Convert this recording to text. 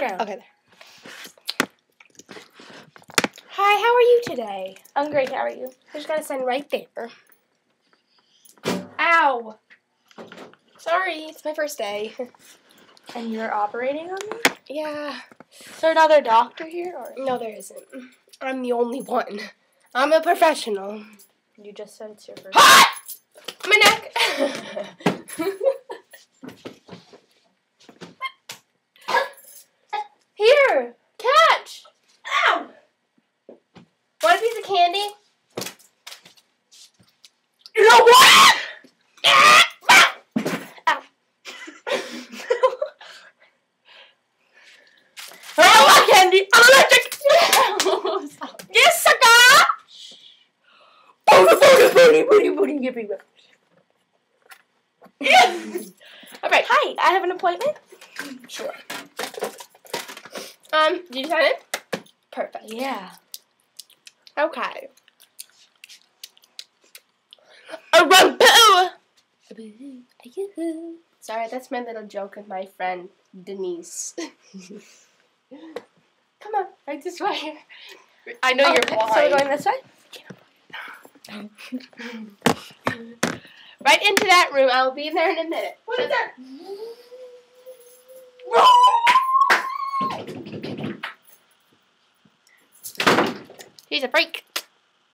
Okay, there. Hi, how are you today? I'm great. How are you? I just gotta sign right there. Ow! Sorry, it's my first day. And you're operating on me? yeah. Is there another doctor here, or No, there isn't. I'm the only one. I'm a professional. you just said it's your first? Hot! My neck! Here! Catch! Ow! Piece of candy? You know what? Don't candy. I'm allergic. yes, sucker! Booty, booty, booty, booty, booty. Alright, Hi, I have an appointment. sure. Um, did you sign it? Perfect. Yeah. Okay. Sorry, that's my little joke with my friend Denise. Come on, right this way. I know you're blind. So we're going this way. right into that room. I will be there in a minute. What is that? He's a freak.